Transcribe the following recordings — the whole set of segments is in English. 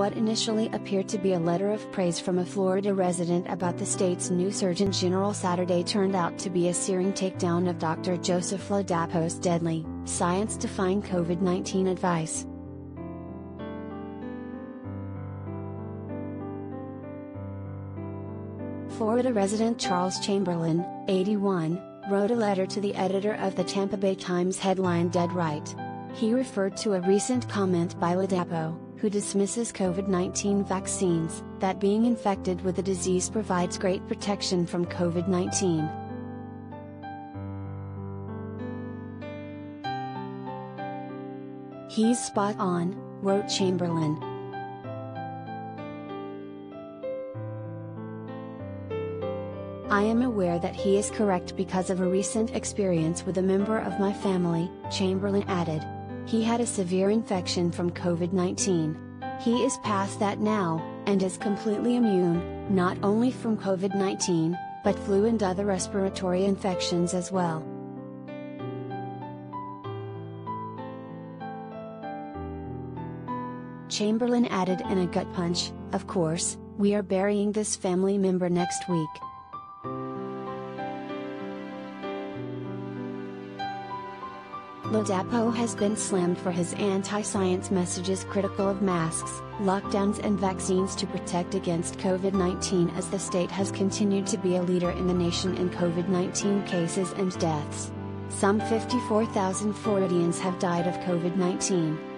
What initially appeared to be a letter of praise from a Florida resident about the state's new Surgeon General Saturday turned out to be a searing takedown of Dr. Joseph Ladapo's deadly, science defying COVID 19 advice. Florida resident Charles Chamberlain, 81, wrote a letter to the editor of the Tampa Bay Times headline Dead Right. He referred to a recent comment by Ladapo, who dismisses COVID 19 vaccines, that being infected with the disease provides great protection from COVID 19. He's spot on, wrote Chamberlain. I am aware that he is correct because of a recent experience with a member of my family, Chamberlain added. He had a severe infection from COVID 19. He is past that now, and is completely immune, not only from COVID 19, but flu and other respiratory infections as well. Chamberlain added in a gut punch, Of course, we are burying this family member next week. Ladapo has been slammed for his anti-science messages critical of masks, lockdowns and vaccines to protect against COVID-19 as the state has continued to be a leader in the nation in COVID-19 cases and deaths. Some 54,000 Floridians have died of COVID-19.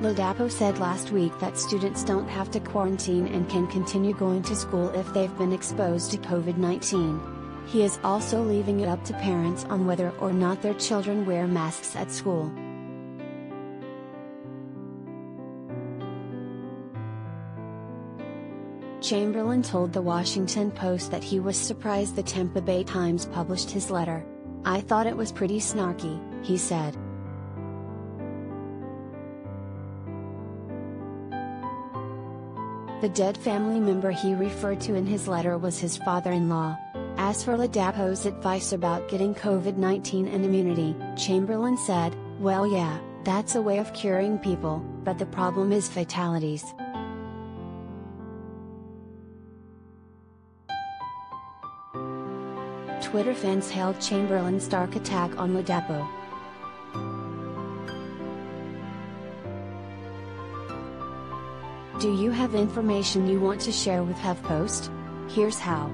Ladapo said last week that students don't have to quarantine and can continue going to school if they've been exposed to COVID 19. He is also leaving it up to parents on whether or not their children wear masks at school. Chamberlain told the Washington Post that he was surprised the Tampa Bay Times published his letter. I thought it was pretty snarky, he said. The dead family member he referred to in his letter was his father-in-law. As for Ladapo's advice about getting COVID-19 and immunity, Chamberlain said, well yeah, that's a way of curing people, but the problem is fatalities. Twitter fans hailed Chamberlain's dark attack on Ladapo. Do you have information you want to share with HuffPost? Here's how.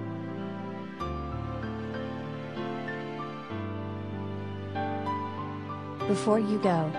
Before you go,